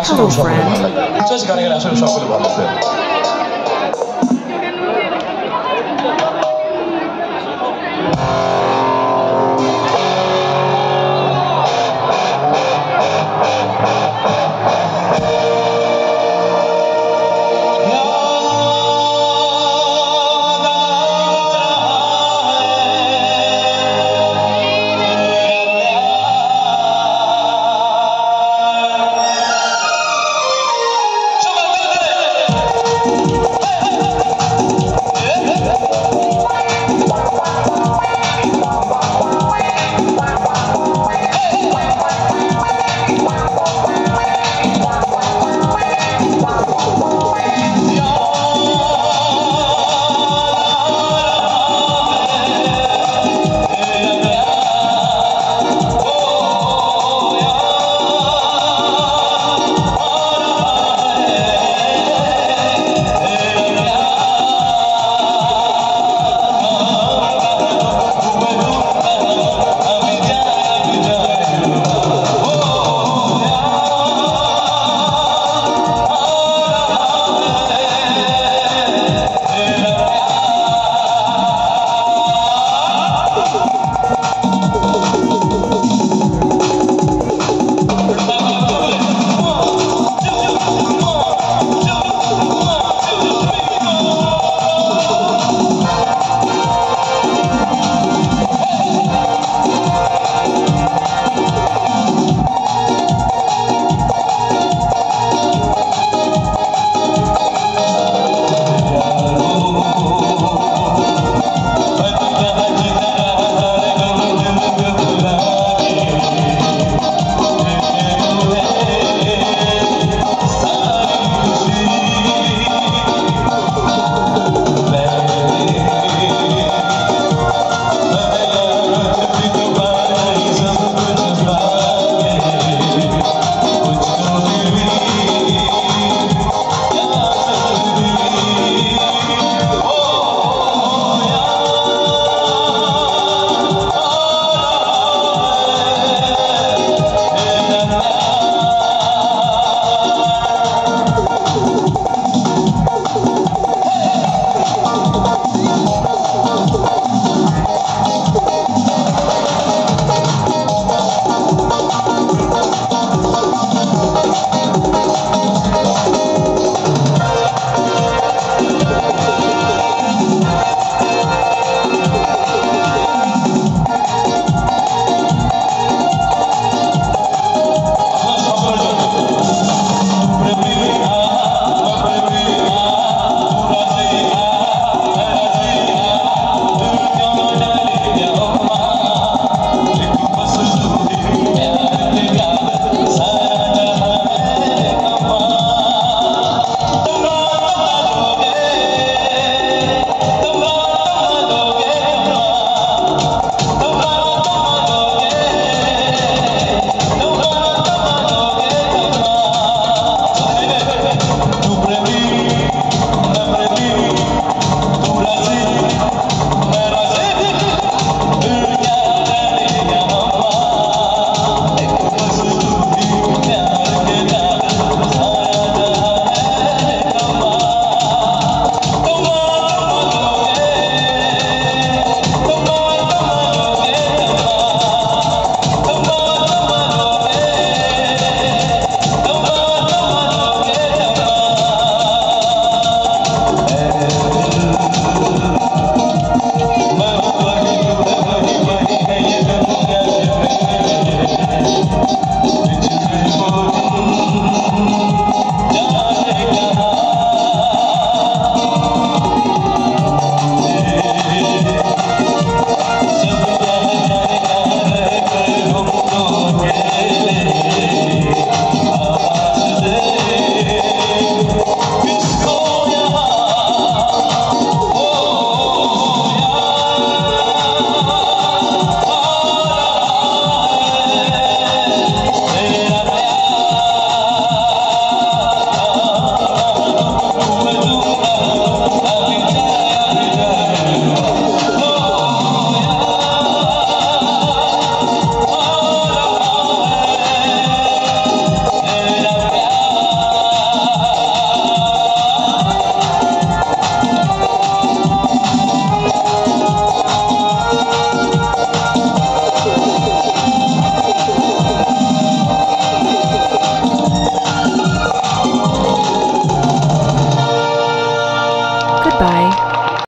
আসলে সকলে ভালো লাগে। চয়েস গানে আসলে সকলে ভালো লাগবে